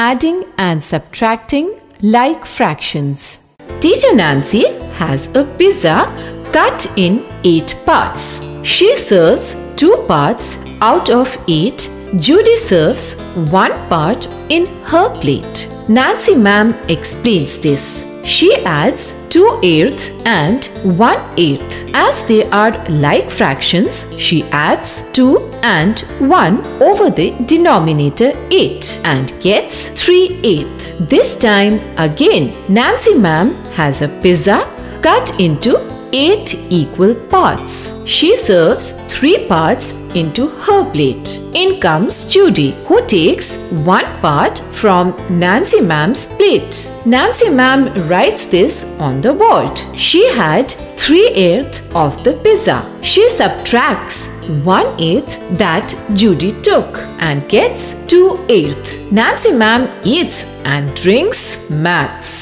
adding and subtracting like fractions. Teacher Nancy has a pizza cut in 8 parts. She serves 2 parts out of 8. Judy serves 1 part in her plate. Nancy ma'am explains this. She adds 2 eighth and 1 eighth. As they are like fractions, she adds 2 and 1 over the denominator 8 and gets 3 eighth. This time again, Nancy ma'am has a pizza cut into 8 equal parts. She serves 3 parts into her plate. In comes Judy, who takes one part from Nancy ma'am's plate. Nancy ma'am writes this on the board. She had 3 eighths of the pizza. She subtracts 1 eighth that Judy took and gets 2 eighths. Nancy ma'am eats and drinks maths.